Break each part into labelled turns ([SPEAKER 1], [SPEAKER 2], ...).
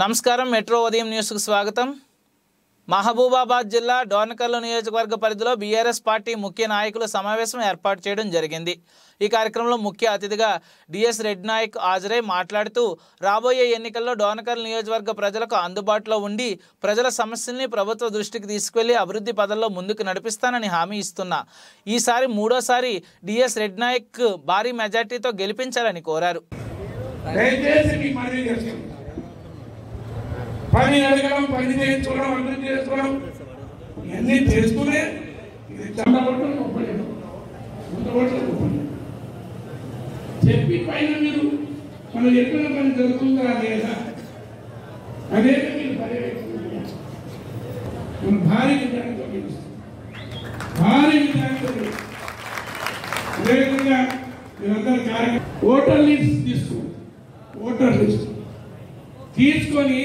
[SPEAKER 1] నమస్కారం మెట్రో ఉదయం న్యూస్కు స్వాగతం. మహబూబాబాద్ జిల్లా డోనకల్లు నియోజకవర్గ పరిధిలో బీఆర్ఎస్ పార్టీ ముఖ్య నాయకుల సమావేశం ఏర్పాటు చేయడం జరిగింది. ఈ కార్యక్రమంలో ముఖ్య అతిథిగా డిఎస్ రెడ్ నాయక్ హాజరై మాట్లాడుతూ రాబోయే ఎన్నికల్లో డోనకల్ నియోజకవర్గ ప్రజలకు అందుబాటులో ఉండి ప్రజల సమస్యల్ని ప్రభుత్వ దృష్టికి తీసుకెళ్ళి అభివృద్ధి పదంలో ముందుకు నడిపిస్తానని హామీ ఇస్తున్నా. ఈసారి మూడోసారి డిఎస్ రెడ్ నాయక్ భారీ మెజార్టీతో గెలిపించాలని కోరారు.
[SPEAKER 2] పని అడగడం పని చేయించుకోవడం అర్థం చేసుకోవడం ఇవన్నీ చేస్తూనే ఇది చాలా ఓట్లు ఒప్పలేదు. వంద ఓట్లు ఒప్పలేదు. చెప్పి పైన మీరు మనం చెప్పిన పని జరుగుతుందా లేదా? అనేది మీరు పర్యవేక్షణ భారీ విధానంతో గెలుస్తాం భారీ విధానంతో గెలుస్తాం అదేవిధంగా మీరందరూ కార్యక్రమం ఓటర్ లిస్ట్ తీసుకోండి. Voter list. తీసుకొని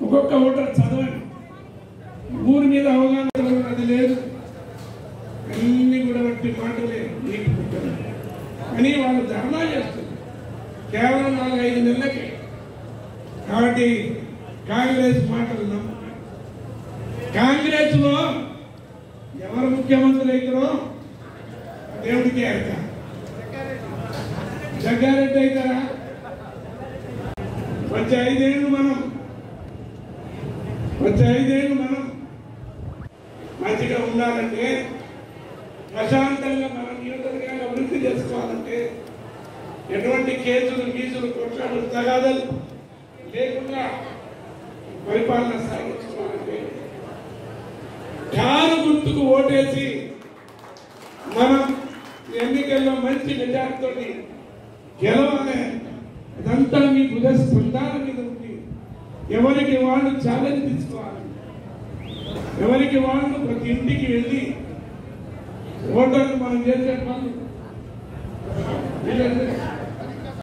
[SPEAKER 2] ఒక్కొక్క ఓటర్ చదవండి ఊరి మీద అవగాహన అది లేదు. అన్ని కూడా వంటి మాటలే కానీ పుట్టదు. అని వాళ్ళు ధర్నా చేస్తుంది కేవలం నాలుగు ఐదు నెలలకి. కాబట్టి కాంగ్రెస్ మాటలు నమ్మకం. కాంగ్రెస్లో ఎవరు ముఖ్యమంత్రి అవుతారో దేవుడికి అర్థ జగ్గారెడ్డి అవుతారా వచ్చే ఐదేళ్ళు మనం వచ్చే ఐదేళ్ళు మనం మంచిగా ఉండాలంటే ప్రశాంతంగా మన నియోజకవర్గాన్ని అభివృద్ధి చేసుకోవాలంటే ఎటువంటి కేసులు గీసులు కొట్లాడు తగాదలు లేకుండా పరిపాలన సాగించుకోవాలంటే కారు గుర్తుకు ఓటేసి మనం ఎన్నికల్లో మంచి మెజార్టీతో గెలవాలే ఇదంతా మీ బుధ స్పందాల మీద ఉంది. ఎవరికి వాళ్ళు ఛాలెంజ్ తీసుకోవాలి. ఎవరికి వాళ్ళు ప్రతి ఇంటికి వెళ్ళి ఓటర్లు మనం చేసే పనులు